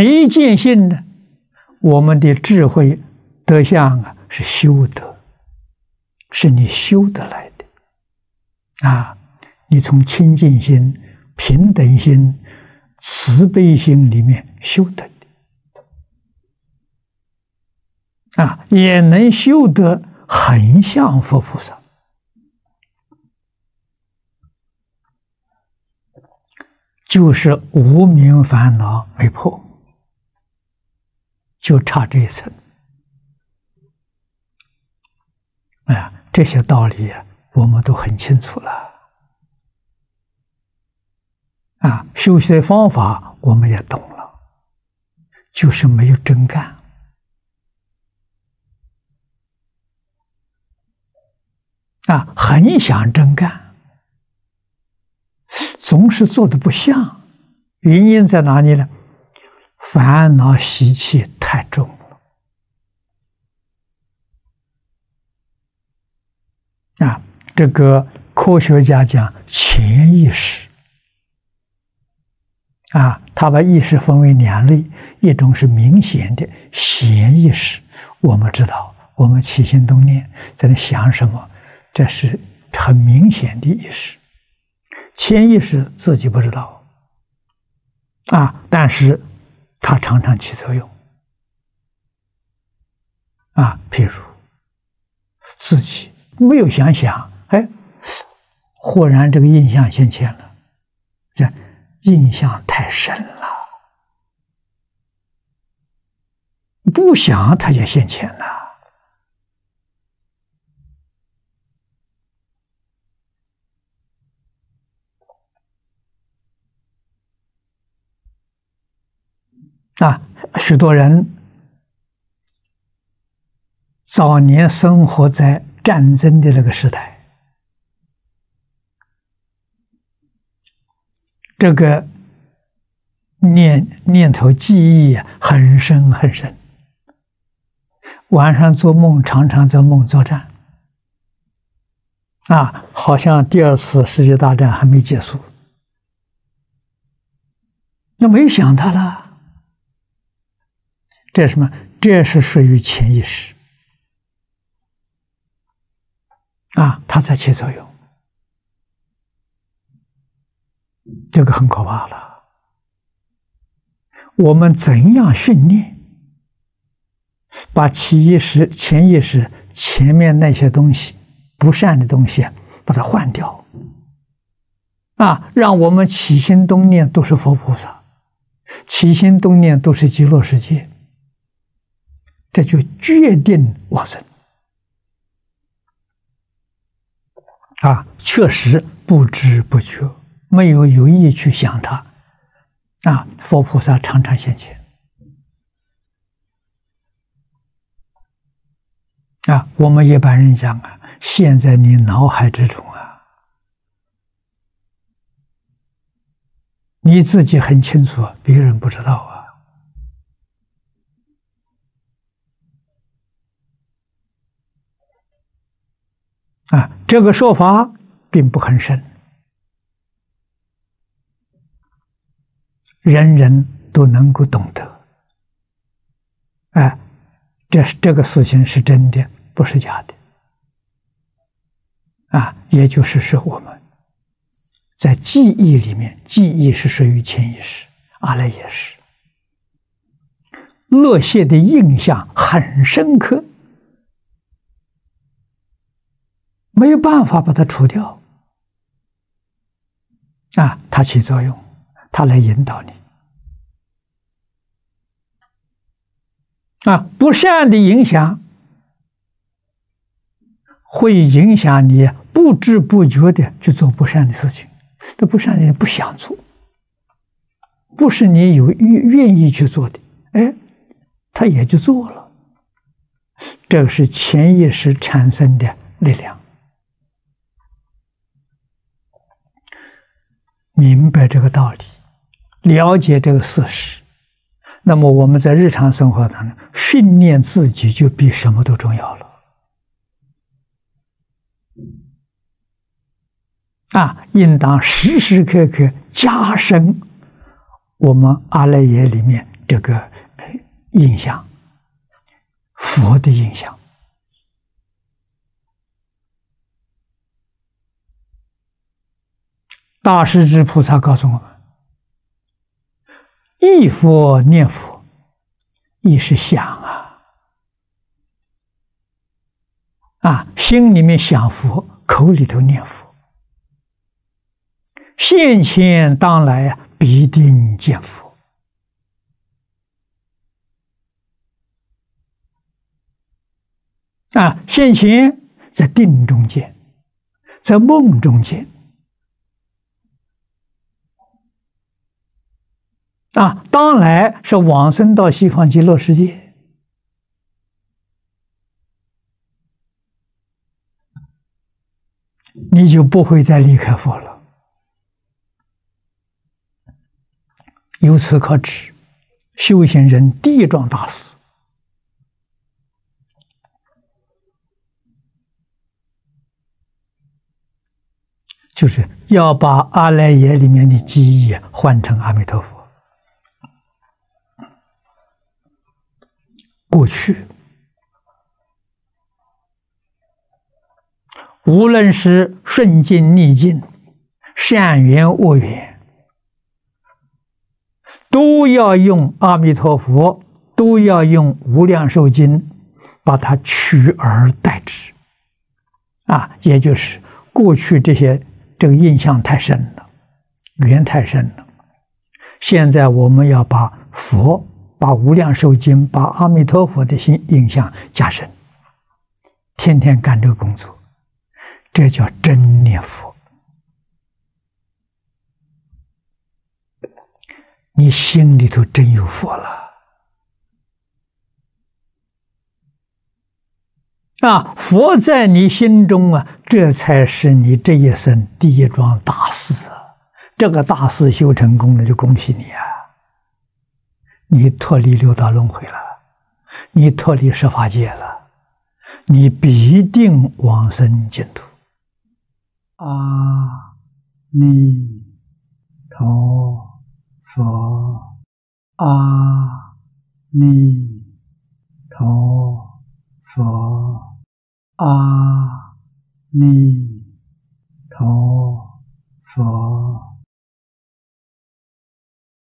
没见性呢，我们的智慧德相啊，是修德，是你修得来的啊！你从清净心、平等心、慈悲心里面修得的啊，也能修得很像佛菩萨。就是无名烦恼没破，就差这一层。哎，这些道理我们都很清楚了。啊，修习的方法我们也懂了，就是没有真干。啊，很想真干。总是做的不像，原因在哪里呢？烦恼习气太重了。啊，这个科学家讲潜意识，啊，他把意识分为两类，一种是明显的潜意识，我们知道，我们起心动念在那想什么，这是很明显的意识。潜意识自己不知道，啊，但是它常常起作用，啊，譬如自己没有想想，哎，忽然这个印象现浅了，这印象太深了，不想它就现前了。啊，许多人早年生活在战争的那个时代，这个念念头记忆很深很深。晚上做梦，常常做梦作战，啊，好像第二次世界大战还没结束，那没想他了。这是什么？这是属于潜意识啊，它在起作用，这个很可怕了。我们怎样训练，把起意识、潜意识前面那些东西不善的东西，把它换掉。啊，让我们起心动念都是佛菩萨，起心动念都是极乐世界。这就决定往生。啊！确实不知不觉，没有有意去想它啊。佛菩萨常常现前啊。我们一般人讲啊，现在你脑海之中啊，你自己很清楚，别人不知道啊。这个说法并不很深，人人都能够懂得。哎，这这个事情是真的，不是假的。啊，也就是说，我们在记忆里面，记忆是属于潜意识，阿赖耶识，乐谢的印象很深刻。没有办法把它除掉，啊，它起作用，它来引导你，啊，不善的影响会影响你不知不觉的去做不善的事情，这不善的你不想做，不是你有愿愿意去做的，哎，他也就做了，这是潜意识产生的力量。明白这个道理，了解这个事实，那么我们在日常生活当中训练自己，就比什么都重要了。啊，应当时时刻刻加深我们阿赖耶里面这个印象，佛的印象。大势至菩萨告诉我们：忆佛念佛，亦是想啊，啊，心里面想佛，口里头念佛，现前当来啊，必定见佛。啊，现前在定中见，在梦中见。啊，当来是往生到西方极乐世界，你就不会再离开佛了。由此可知，修行人第一桩大事，就是要把阿赖耶里面的记忆换成阿弥陀佛。过去，无论是顺境逆境、善缘恶缘，都要用阿弥陀佛，都要用无量寿经，把它取而代之。啊，也就是过去这些这个印象太深了，缘太深了。现在我们要把佛。把无量寿经，把阿弥陀佛的心印象加深，天天干这个工作，这叫真念佛。你心里头真有佛了啊！佛在你心中啊，这才是你这一生第一桩大事啊！这个大事修成功了，就恭喜你啊！你脱离六道轮回了，你脱离十法界了，你必定往生净土。阿弥陀佛，阿弥陀佛，阿。